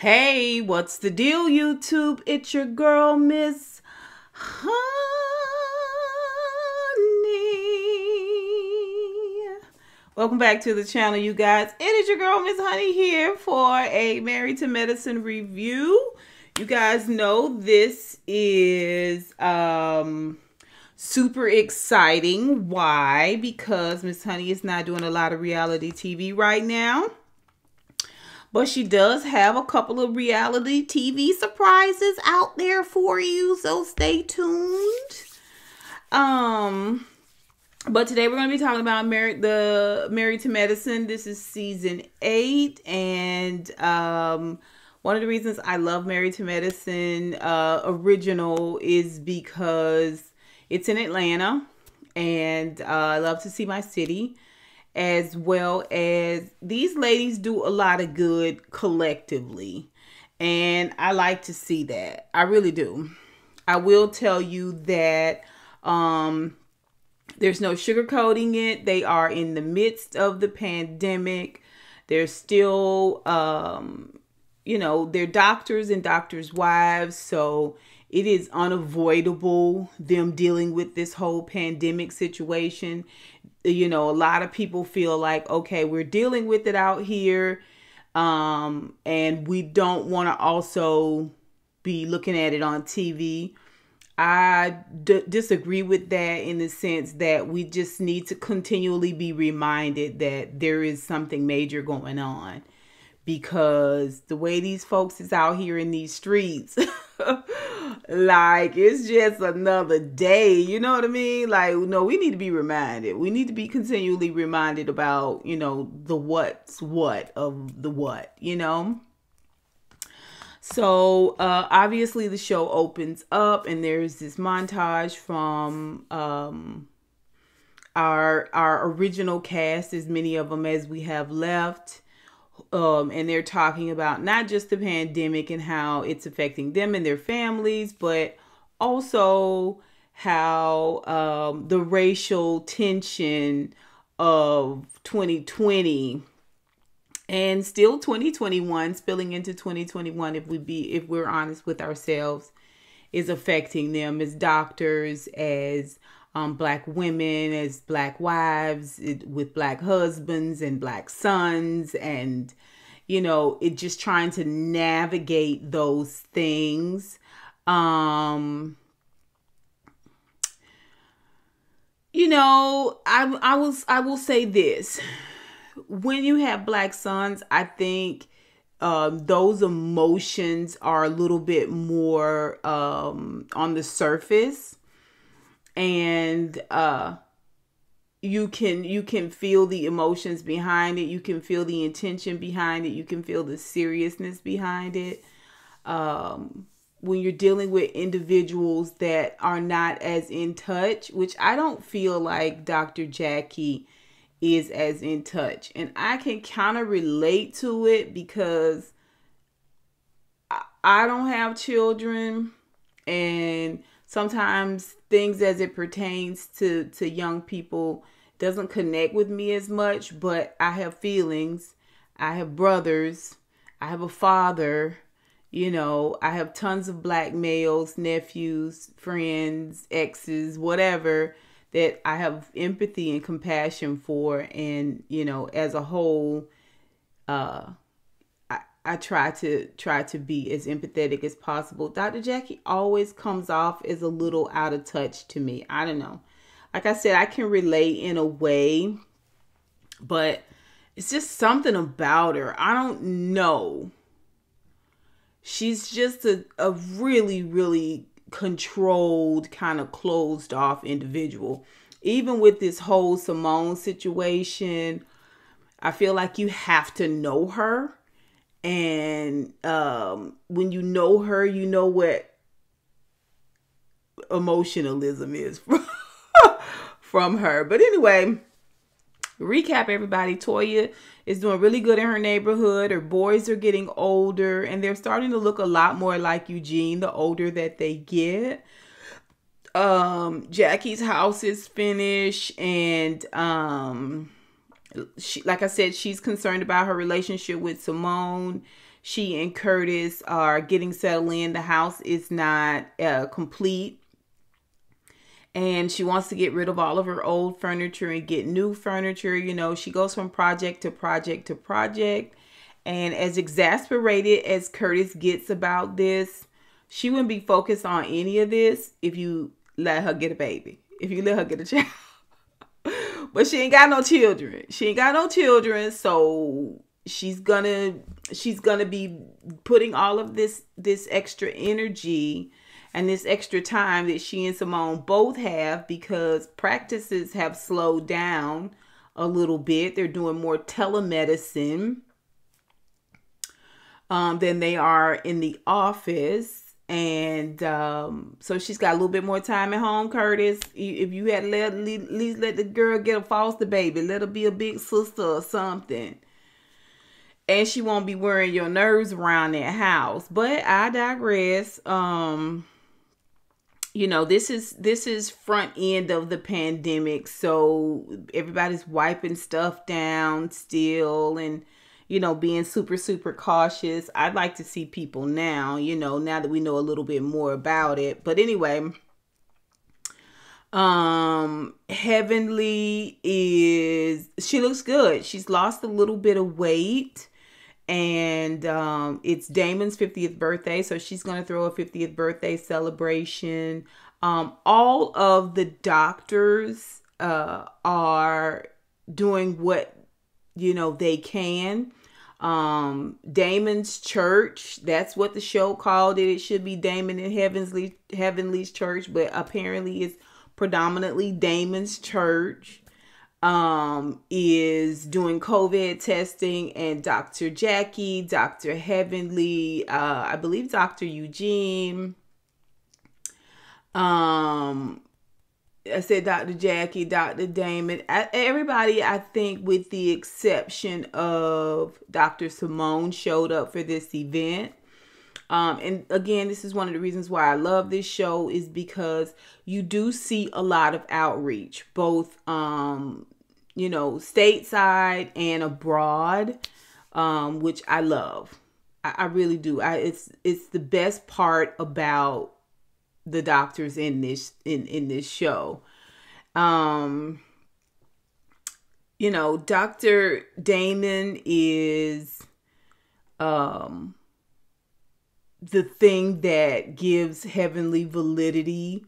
Hey, what's the deal, YouTube? It's your girl, Miss Honey. Welcome back to the channel, you guys. It is your girl, Miss Honey, here for a Married to Medicine review. You guys know this is um super exciting. Why? Because Miss Honey is not doing a lot of reality TV right now. But she does have a couple of reality TV surprises out there for you, so stay tuned. Um but today we're going to be talking about married the married to medicine this is season eight and um one of the reasons i love married to medicine uh original is because it's in atlanta and uh, i love to see my city as well as these ladies do a lot of good collectively and i like to see that i really do i will tell you that um there's no sugarcoating it. They are in the midst of the pandemic. They're still, um, you know, they're doctors and doctors' wives. So it is unavoidable them dealing with this whole pandemic situation. You know, a lot of people feel like, okay, we're dealing with it out here. Um, and we don't want to also be looking at it on TV I disagree with that in the sense that we just need to continually be reminded that there is something major going on because the way these folks is out here in these streets like it's just another day you know what i mean? Like no we need to be reminded. We need to be continually reminded about you know the what's what of the what you know? So uh, obviously the show opens up and there's this montage from um, our our original cast, as many of them as we have left. Um, and they're talking about not just the pandemic and how it's affecting them and their families, but also how um, the racial tension of 2020 and still 2021 spilling into 2021 if we be if we're honest with ourselves is affecting them as doctors as um, black women as black wives it, with black husbands and black sons and you know it just trying to navigate those things. Um you know i i was i will say this. When you have black sons, I think um, those emotions are a little bit more um, on the surface, and uh, you can you can feel the emotions behind it. You can feel the intention behind it. You can feel the seriousness behind it. Um, when you're dealing with individuals that are not as in touch, which I don't feel like Dr. Jackie is as in touch. And I can kind of relate to it because I, I don't have children and sometimes things as it pertains to to young people doesn't connect with me as much, but I have feelings. I have brothers. I have a father. You know, I have tons of black males, nephews, friends, exes, whatever that I have empathy and compassion for, and you know, as a whole, uh, I try to try to be as empathetic as possible. Dr. Jackie always comes off as a little out of touch to me. I don't know. Like I said, I can relate in a way, but it's just something about her. I don't know. She's just a, a really, really controlled, kind of closed off individual. Even with this whole Simone situation, I feel like you have to know her. And um, when you know her, you know what emotionalism is from her. But anyway, recap everybody. Toya is doing really good in her neighborhood. Her boys are getting older and they're starting to look a lot more like Eugene the older that they get. Um Jackie's house is finished and um she like I said she's concerned about her relationship with Simone. she and Curtis are getting settled in. The house is not uh, complete. And she wants to get rid of all of her old furniture and get new furniture. You know, she goes from project to project to project. And as exasperated as Curtis gets about this, she wouldn't be focused on any of this if you let her get a baby, if you let her get a child. But she ain't got no children. She ain't got no children, so she's gonna she's gonna be putting all of this this extra energy and this extra time that she and Simone both have because practices have slowed down a little bit. They're doing more telemedicine um, than they are in the office. And um, so she's got a little bit more time at home, Curtis. If you had let, at least let the girl get a foster baby, let her be a big sister or something and she won't be wearing your nerves around that house. But I digress. Um you know, this is this is front end of the pandemic, so everybody's wiping stuff down still and you know, being super super cautious. I'd like to see people now, you know, now that we know a little bit more about it. But anyway, um Heavenly is she looks good. She's lost a little bit of weight and um, it's Damon's 50th birthday, so she's going to throw a 50th birthday celebration. Um, all of the doctors uh, are doing what you know they can. Um, Damon's church, that's what the show called it. It should be Damon and Heavenly Heavenly's church, but apparently it's predominantly Damon's church um, is doing COVID testing, and Dr. Jackie, Dr. Heavenly, uh, I believe Dr. Eugene. Um, I said Dr. Jackie, Dr. Damon, everybody, I think, with the exception of Dr. Simone, showed up for this event. Um, and again, this is one of the reasons why I love this show is because you do see a lot of outreach, both um, you know, stateside and abroad, um, which I love. I, I really do. I it's it's the best part about the doctors in this in in this show. Um, you know, Dr. Damon is um the thing that gives heavenly validity.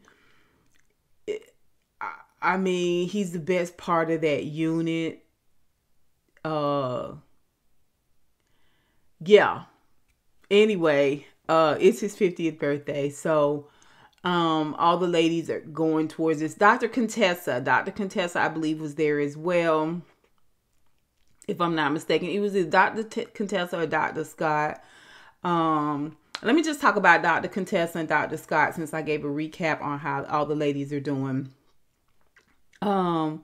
I mean, he's the best part of that unit. Uh yeah. Anyway, uh it's his 50th birthday. So um all the ladies are going towards this. Dr. Contessa, Dr. Contessa I believe was there as well. If I'm not mistaken, it was Dr. T- Contessa or Dr. Scott. Um let me just talk about Dr. Contessa and Dr. Scott since I gave a recap on how all the ladies are doing. Um,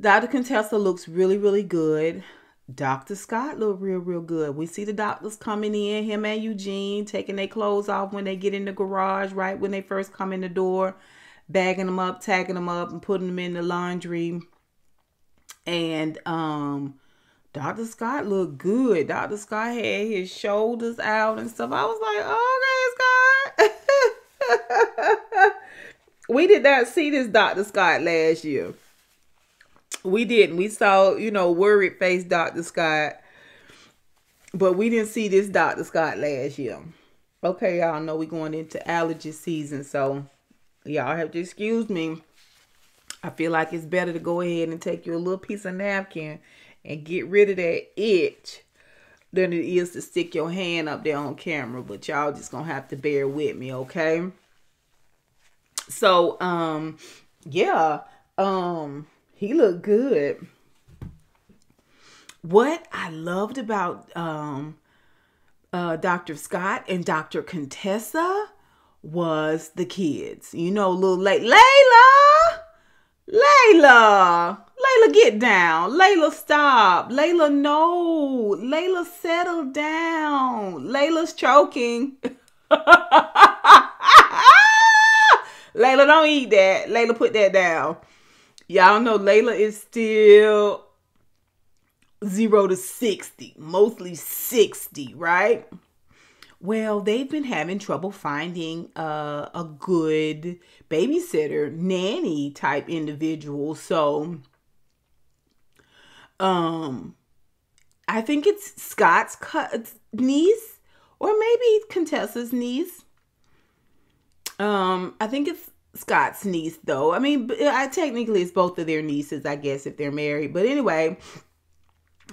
Dr. Contessa looks really, really good. Dr. Scott look real, real good. We see the doctors coming in, him and Eugene taking their clothes off when they get in the garage, right when they first come in the door, bagging them up, tagging them up, and putting them in the laundry. And um, Dr. Scott looked good. Dr. Scott had his shoulders out and stuff. I was like, okay, Scott. we did not see this Dr. Scott last year. We didn't. We saw, you know, worried face Dr. Scott. But we didn't see this Dr. Scott last year. Okay, y'all know we're going into allergy season, so y'all have to excuse me. I feel like it's better to go ahead and take you a little piece of napkin and get rid of that itch than it is to stick your hand up there on camera. But y'all just gonna have to bear with me, okay? So, um, yeah, um, he looked good. What I loved about um, uh, Dr. Scott and Dr. Contessa was the kids. You know, little late Layla, Layla, Layla, get down. Layla, stop. Layla, no. Layla, settle down. Layla's choking. Layla, don't eat that. Layla, put that down. Y'all know Layla is still zero to 60, mostly 60, right? Well, they've been having trouble finding uh, a good babysitter, nanny type individual. So, um, I think it's Scott's niece or maybe Contessa's niece. Um, I think it's Scott's niece though. I mean, I technically it's both of their nieces, I guess, if they're married. But anyway,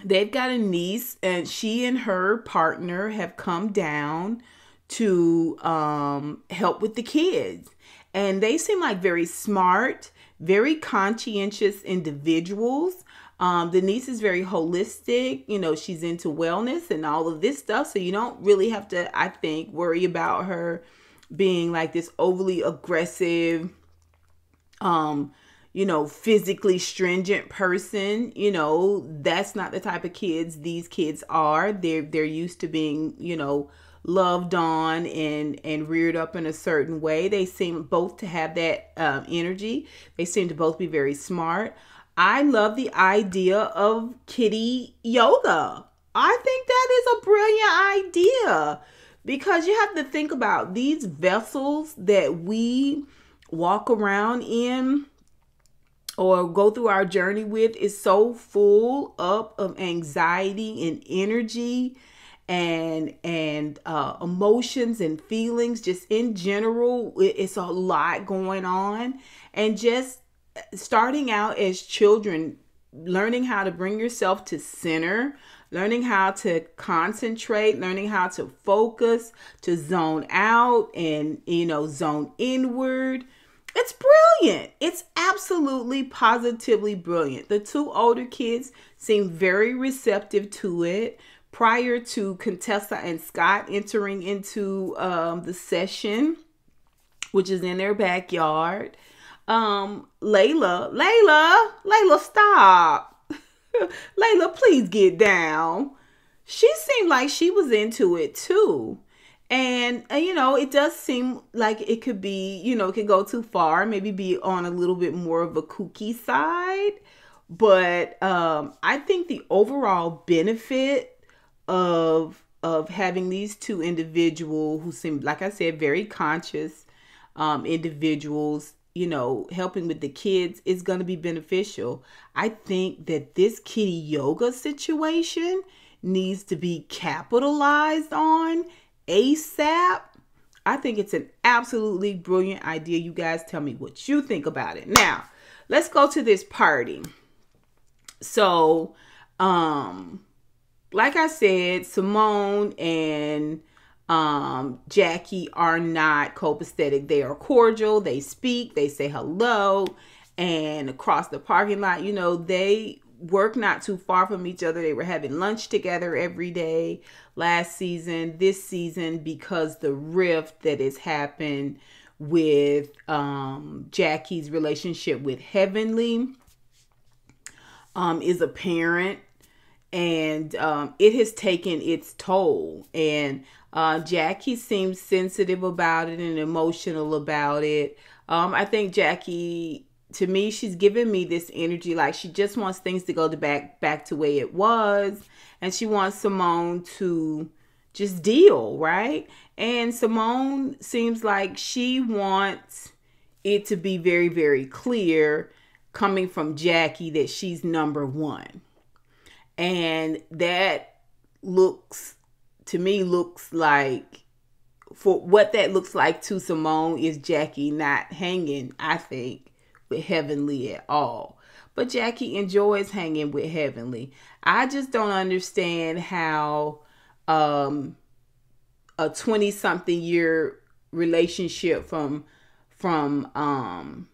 they've got a niece and she and her partner have come down to um, help with the kids and they seem like very smart very conscientious individuals um, the niece is very holistic you know she's into wellness and all of this stuff so you don't really have to i think worry about her being like this overly aggressive um you know, physically stringent person, you know, that's not the type of kids these kids are. They're they're used to being, you know, loved on and and reared up in a certain way. They seem both to have that um, energy. They seem to both be very smart. I love the idea of kiddie yoga. I think that is a brilliant idea because you have to think about these vessels that we walk around in or go through our journey with is so full up of anxiety and energy and and uh, emotions and feelings just in general. It's a lot going on. And just starting out as children learning how to bring yourself to center learning how to concentrate learning how to focus to zone out and you know zone inward it's brilliant. It's absolutely positively brilliant. The two older kids seem very receptive to it. Prior to Contessa and Scott entering into um, the session, which is in their backyard, um, Layla, Layla, Layla, stop. Layla, please get down. She seemed like she was into it too and, and, you know it does seem like it could be you know it could go too far maybe be on a little bit more of a kooky side but um i think the overall benefit of of having these two individuals who seem like i said very conscious um individuals you know helping with the kids is going to be beneficial i think that this kiddie yoga situation needs to be capitalized on ASAP. I think it's an absolutely brilliant idea. You guys tell me what you think about it. Now, let's go to this party. So, um, like I said, Simone and um, Jackie are not copacetic. They are cordial. They speak. They say hello. And across the parking lot, you know, they work not too far from each other. They were having lunch together every day last season, this season, because the rift that has happened with um, Jackie's relationship with Heavenly um, is apparent. And um, it has taken its toll. And uh, Jackie seems sensitive about it and emotional about it. Um, I think Jackie to me she's giving me this energy like she just wants things to go to back back to where it was and she wants Simone to just deal, right? And Simone seems like she wants it to be very very clear coming from Jackie that she's number 1. And that looks to me looks like for what that looks like to Simone is Jackie not hanging, I think, with Heavenly at all. But Jackie enjoys hanging with Heavenly. I just don't understand how um, a 20 something year relationship from from um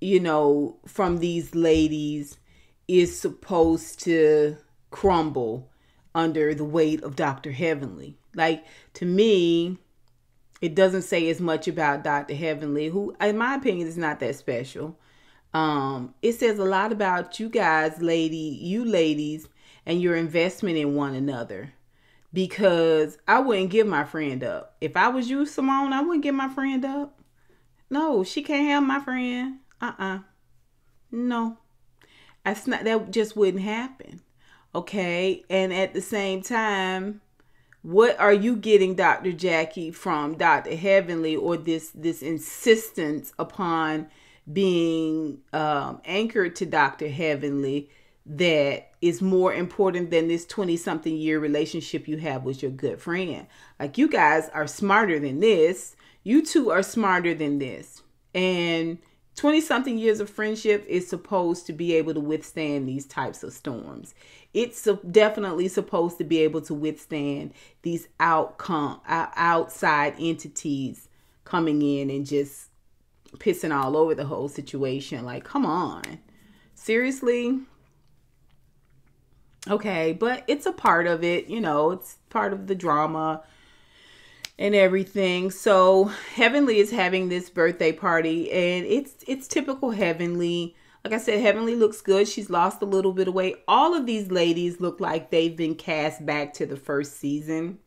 you know from these ladies is supposed to crumble under the weight of Dr. Heavenly. Like to me, it doesn't say as much about Dr. Heavenly, who, in my opinion, is not that special. Um, it says a lot about you guys, lady, you ladies, and your investment in one another. Because I wouldn't give my friend up. If I was you, Simone, I wouldn't give my friend up. No, she can't have my friend. Uh uh No. That's not that just wouldn't happen. Okay? And at the same time, what are you getting Dr. Jackie from Dr. Heavenly or this this insistence upon being um, anchored to Dr. Heavenly that is more important than this 20 something year relationship you have with your good friend. Like you guys are smarter than this. You two are smarter than this. And 20 something years of friendship is supposed to be able to withstand these types of storms. It's definitely supposed to be able to withstand these outcome outside entities coming in and just pissing all over the whole situation. Like, come on. Seriously? Okay, but it's a part of it, you know, it's part of the drama and everything. So Heavenly is having this birthday party and it's it's typical Heavenly. Like I said, Heavenly looks good. She's lost a little bit of weight. All of these ladies look like they've been cast back to the first season.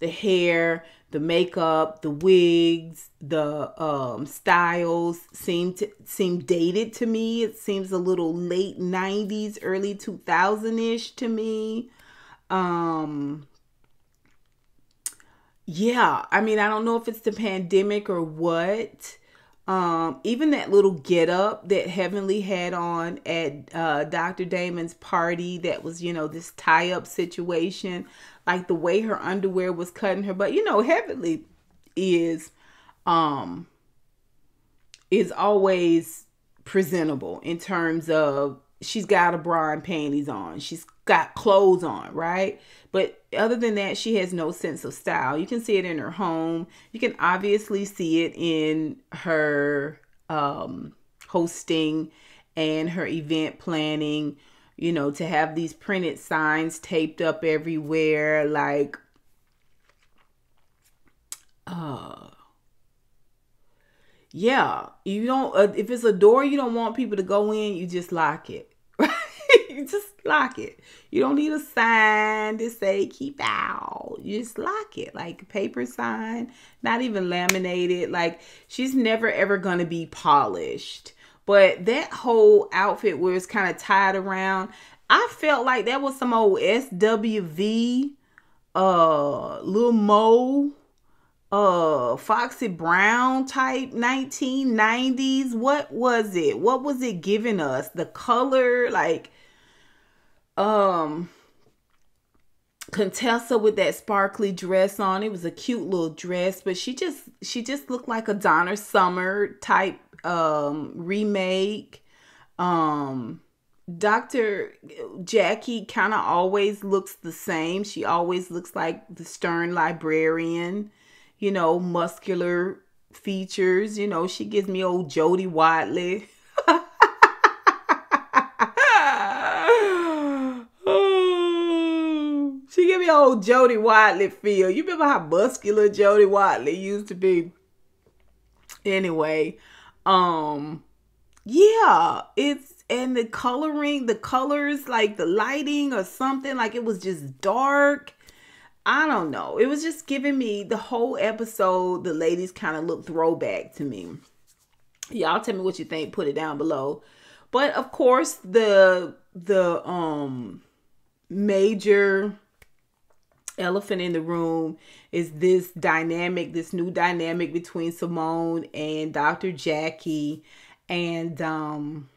The hair, the makeup, the wigs, the um, styles seem to seem dated to me. It seems a little late 90s, early 2000-ish to me. Um yeah, I mean, I don't know if it's the pandemic or what. Um, even that little get up that Heavenly had on at uh, Dr. Damon's party, that was, you know, this tie up situation, like the way her underwear was cutting her. But, you know, Heavenly is, um, is always presentable in terms of she's got a bra and panties on. She's got clothes on, right? But other than that, she has no sense of style. You can see it in her home. You can obviously see it in her um, hosting and her event planning. You know, to have these printed signs taped up everywhere, like, uh, yeah, you don't. Uh, if it's a door you don't want people to go in, you just lock it. just lock it. You don't need a sign to say keep out. You just lock it like paper sign, not even laminated. Like she's never ever going to be polished. But that whole outfit where it's kind of tied around, I felt like that was some old SWV, uh, Lil Mo, uh, Foxy Brown type 1990s. What was it? What was it giving us? The color, like um Contessa with that sparkly dress on. It was a cute little dress, but she just she just looked like a Donna Summer type um remake. Um Dr. Jackie kind of always looks the same. She always looks like the stern librarian, you know, muscular features. You know, she gives me old Jody Watley. old Jody Watley feel. You remember how muscular Jody Watley used to be? Anyway, um, yeah, it's and the coloring, the colors, like the lighting or something, like it was just dark. I don't know. It was just giving me the whole episode. The ladies kind of look throwback to me. Y'all tell me what you think. Put it down below. But of course, the the um major elephant in the room is this dynamic, this new dynamic between Simone and Dr. Jackie. And, um,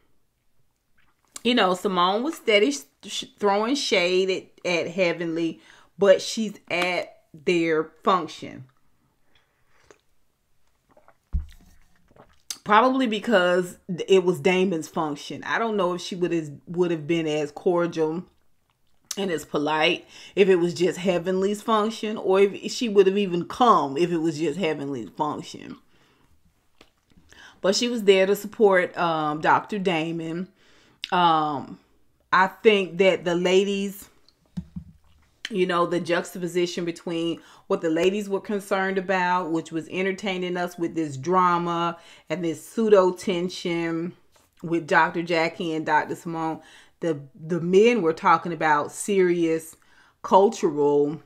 you know, Simone was steady sh- throwing shade at, at Heavenly, but she's at their function. Probably because it was Damon's function. I don't know if she would would have been as cordial and it's polite if it was just Heavenly's function, or if she would have even come if it was just Heavenly's function. But she was there to support um, Dr. Damon. Um, I think that the ladies, you know, the juxtaposition between what the ladies were concerned about, which was entertaining us with this drama and this pseudo tension with Dr. Jackie and Dr. Simone the the men were talking about serious cultural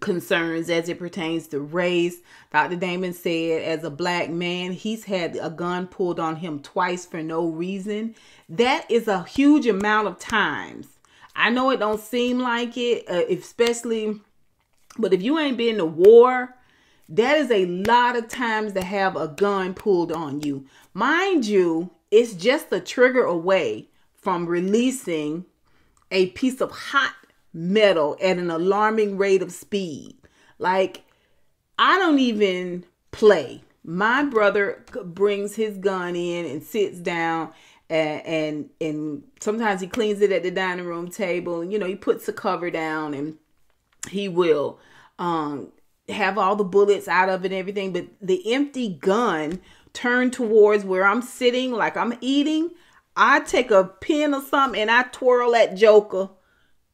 concerns as it pertains to race. Dr. Damon said, as a black man, he's had a gun pulled on him twice for no reason. That is a huge amount of times. I know it don't seem like it, uh, especially, but if you ain't been to war, that is a lot of times to have a gun pulled on you. Mind you, it's just a trigger away from releasing a piece of hot metal at an alarming rate of speed. Like, I don't even play. My brother brings his gun in and sits down and and, and sometimes he cleans it at the dining room table you know he puts the cover down and he will um have all the bullets out of it and everything but the empty gun turned towards where I'm sitting like I'm eating I take a pin or something and I twirl that joker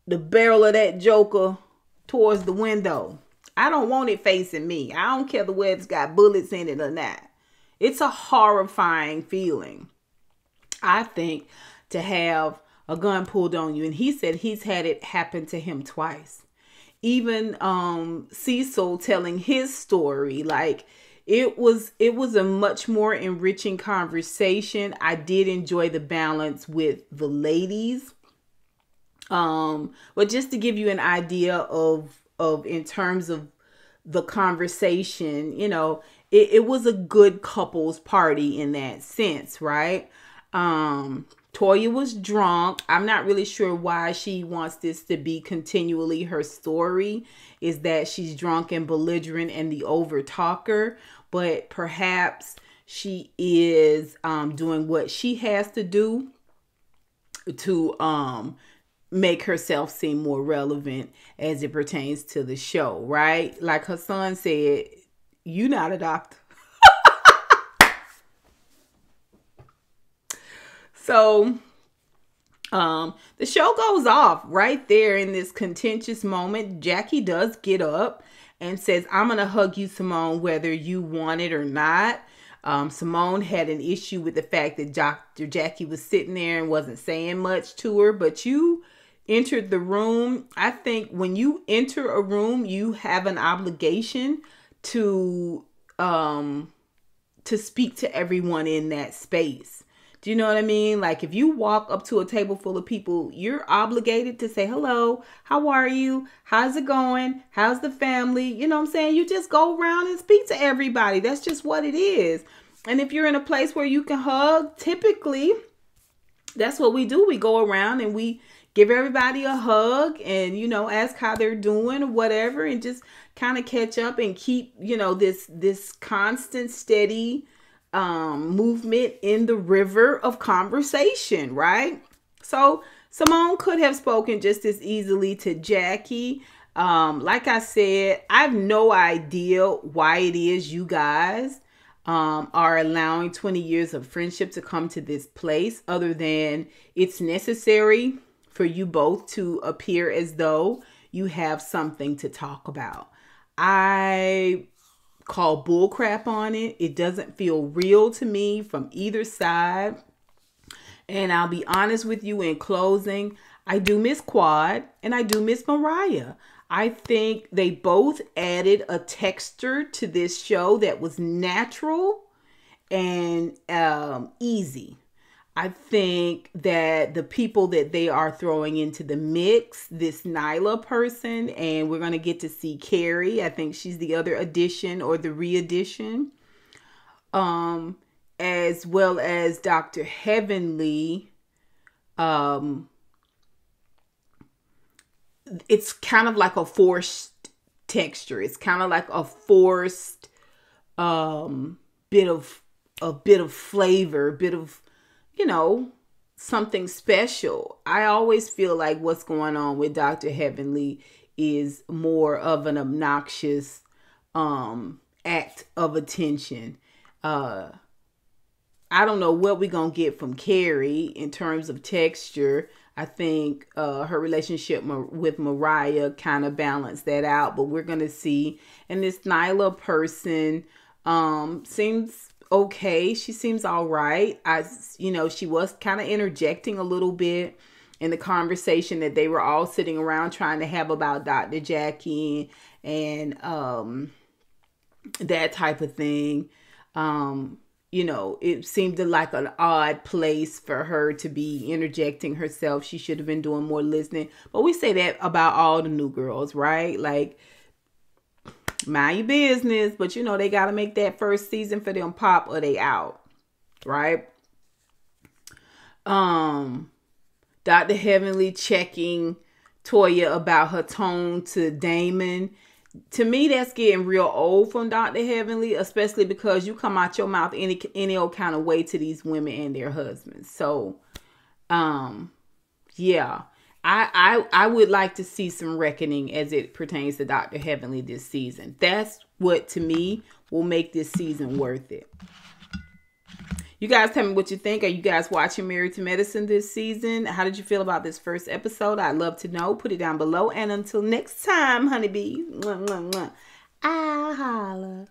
the barrel of that joker towards the window. I don't want it facing me. I don't care the it's got bullets in it or not. It's a horrifying feeling. I think to have a gun pulled on you. And he said he's had it happen to him twice. Even um Cecil telling his story, like it was it was a much more enriching conversation. I did enjoy the balance with the ladies um, but just to give you an idea of of in terms of the conversation, you know, it, it was a good couples party in that sense, right? Um, Toya was drunk. I'm not really sure why she wants this to be continually her story. Is that she's drunk and belligerent and the over talker, but perhaps she is um, doing what she has to do to um make herself seem more relevant as it pertains to the show, right? Like her son said, you not a doctor. So um the show goes off right there in this contentious moment. Jackie does get up and says, I'm gonna hug you, Simone, whether you want it or not. Um, Simone had an issue with the fact that Dr. Jackie was sitting there and wasn't saying much to her, but you entered the room. I think when you enter a room, you have an obligation to um to speak to everyone in that space. Do you know what I mean? Like if you walk up to a table full of people, you're obligated to say hello, how are you? How's it going? How's the family? You know what I'm saying? You just go around and speak to everybody. That's just what it is. And if you're in a place where you can hug, typically that's what we do. We go around and we give everybody a hug and you know ask how they're doing or whatever and just kind of catch up and keep you know this this constant steady um movement in the river of conversation right so simone could have spoken just as easily to jackie um like i said i have no idea why it is you guys um, are allowing 20 years of friendship to come to this place other than it's necessary for you both to appear as though you have something to talk about. I call bullcrap on it. It doesn't feel real to me from either side. And I'll be honest with you in closing, I do miss Quad and I do miss Mariah. I think they both added a texture to this show that was natural and um, easy. I think that the people that they are throwing into the mix, this Nyla person, and we're going to get to see Carrie. I think she's the other addition or the re-addition. Um, as well as Dr. Heavenly. Um, it's kind of like a forced texture. It's kind of like a forced um bit of a bit of flavor, a bit of you know, something special. I always feel like what's going on with Dr. Heavenly is more of an obnoxious um act of attention. Uh I don't know what we're going to get from Carrie in terms of texture. I think uh, her relationship with Mariah kind of balanced that out, but we're going to see. And this Nyla person um, seems okay. She seems all right. I, you know, she was kind of interjecting a little bit in the conversation that they were all sitting around trying to have about Dr. Jackie and um, that type of thing. Um, you know, it seemed like an odd place for her to be interjecting herself. She should have been doing more listening. But we say that about all the new girls, right? Like, mind your business, but you know, they got to make that first season for them pop or they out, right? Um, Dr. Heavenly checking Toya about her tone to Damon to me that's getting real old from Dr. Heavenly, especially because you come out your mouth any any old kind of way to these women and their husbands. So um yeah. I, I I would like to see some reckoning as it pertains to Dr. Heavenly this season. That's what to me will make this season worth it. You guys tell me what you think. Are you guys watching Married to Medicine this season? How did you feel about this first episode? I'd love to know. Put it down below. And until next time, honeybees, mwah, mwah, mwah, I'll holla.